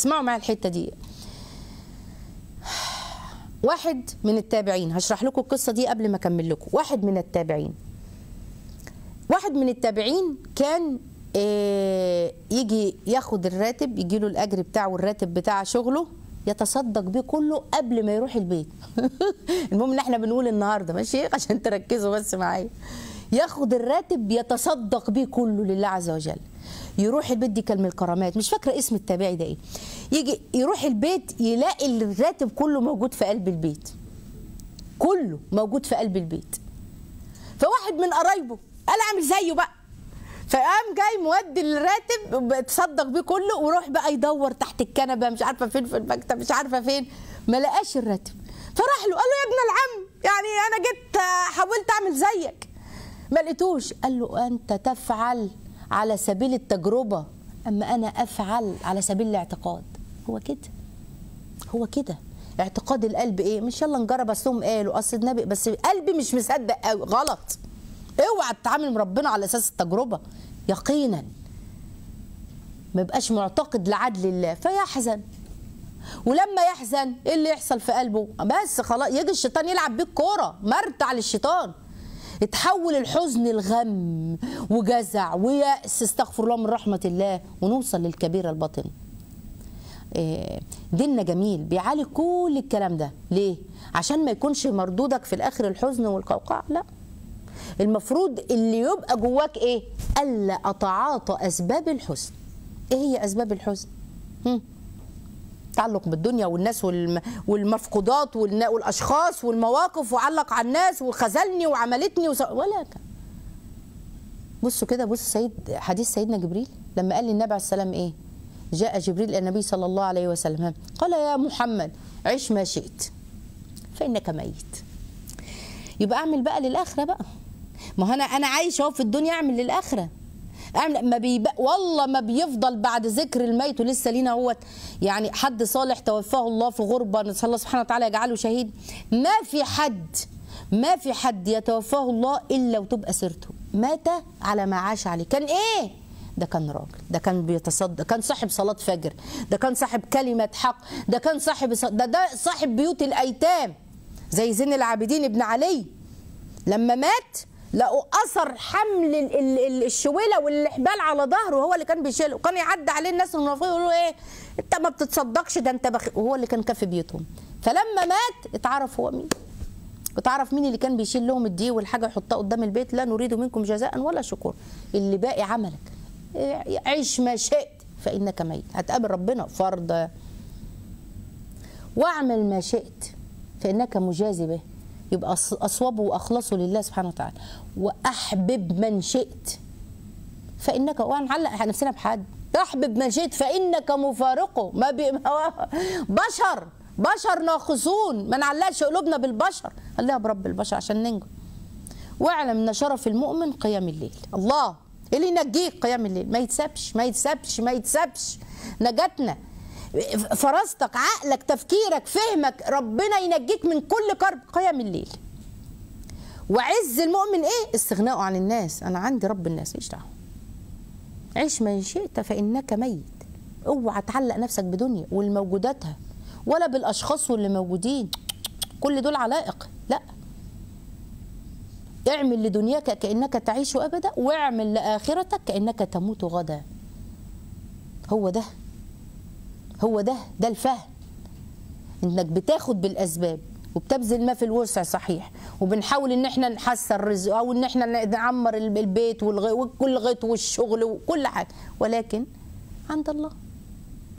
اسمعوا معايا الحتة دي. واحد من التابعين هشرح لكم القصة دي قبل ما أكمل لكم. واحد من التابعين. واحد من التابعين كان آه، يجي ياخد الراتب يجي له الأجر بتاعه والراتب بتاع شغله يتصدق بيه كله قبل ما يروح البيت. المهم إن إحنا بنقول النهارده ماشي؟ عشان تركزوا بس معايا. ياخد الراتب يتصدق بيه كله لله عز وجل. يروح البيت دي كلمة الكرامات. مش فاكرة اسم التابعي ده إيه. يجي يروح البيت يلاقي الراتب كله موجود في قلب البيت. كله موجود في قلب البيت. فواحد من قرايبه قال اعمل زيه بقى. فقام جاي مودي الراتب تصدق بيه كله وروح بقى يدور تحت الكنبة مش عارفة فين في المكتب مش عارفة فين. ما لقاش الراتب. فراح له قال له يا ابن العم يعني أنا جيت حاولت أعمل زيك. ما لقيتوش. قال له أنت تفعل على سبيل التجربة أما أنا أفعل على سبيل الاعتقاد. هو كده. هو كده. اعتقاد القلب إيه؟ مش يلا نجرب أصلهم قالوا اصل النبي بس قلبي مش مصدق قوي. غلط. اوعى تتعامل ربنا على أساس التجربة. يقينا. ما يبقاش معتقد لعدل الله فيحزن. ولما يحزن إيه اللي يحصل في قلبه؟ بس خلاص يجي الشيطان يلعب بيه الكوره مرتع للشيطان اتحول الحزن لغم وجزع. ويأس استغفر الله من رحمة الله ونوصل للكبيرة الباطنة إيه، ديننا جميل بيعالج كل الكلام ده. ليه؟ عشان ما يكونش مردودك في الآخر الحزن والقوقعة. لا. المفروض اللي يبقى جواك إيه؟ ألا أتعاطى أسباب الحزن. إيه هي أسباب الحزن؟ هم؟ تعلق بالدنيا والناس والم... والمفقودات. والأشخاص والمواقف وعلق على الناس وخذلني وعملتني. ولا بصوا كده بص سيد حديث سيدنا جبريل لما قال للنبي عليه السلام إيه جاء جبريل النبي صلى الله عليه وسلم قال يا محمد عش ما شئت فإنك ميت يبقى أعمل بقى للآخرة بقى ما هو أنا أنا عايش أهو في الدنيا أعمل للآخرة ما بيبقى والله ما بيفضل بعد ذكر الميت ولسه لينا هو يعني حد صالح توفاه الله في غربة نسال الله سبحانه وتعالى يجعله شهيد. ما في حد ما في حد يتوفاه الله إلا وتبقى سيرته. مات على ما عاش عليه. كان إيه؟ ده كان راجل ده كان بيتصدق كان صاحب صلاة فجر ده كان صاحب كلمة حق ده كان صاحب ده ده صاحب بيوت الأيتام. زي زين العابدين ابن علي. لما مات لقوا اثر حمل ال- ال- ال- الشويلة والحبال على ظهره هو اللي كان بيشيله. وكان يعدي عليه الناس المنافقين يقولوا إيه أنت ما بتتصدقش ده أنت بخ... وهو اللي كان كافي بيوتهم. فلما مات اتعرف هو مين. وتعرف مين اللي كان بيشيل لهم الدي والحاجة يحطها قدام البيت؟ لا نريد منكم جزاء ولا شكور اللي باقي عملك. عيش ما شئت فإنك ميت. هتقابل ربنا فرد واعمل ما شئت فإنك مجازي به. يبقى أص- اصوبه واخلصه لله سبحانه وتعالى. وأحبب من شئت. فإنك وهنعلق نفسنا بحد. أحبب من شئت فإنك مفارقه. ما بي بشر بشر ناقصون. ما نعلقش قلوبنا بالبشر. خليها برب البشر عشان ننجو. واعلم إن شرف المؤمن قيام الليل. الله إيه اللي ينجيك؟ قيام الليل. ما يتسابش ما يتسابش ما يتسابش. نجاتنا فراستك عقلك تفكيرك فهمك ربنا ينجيك من كل كرب قيام الليل. وعز المؤمن إيه؟ استغناءه عن الناس. أنا عندي رب الناس ماليش دعوة. عيش ما شئت فإنك ميت. اوعى تعلق نفسك بدنيا والموجوداتها ولا بالأشخاص واللي موجودين. كل دول علائق. لا. اعمل لدنياك كأنك تعيش أبدا واعمل لآخرتك كأنك تموت غدا. هو ده. هو ده ده الفهم. إنك بتاخد بالأسباب وبتبذل ما في الوسع صحيح وبنحاول إن إحنا نحسن الرزق أو إن إحنا نعمر البيت وكل غيط والشغل وكل حاجة. ولكن عند الله.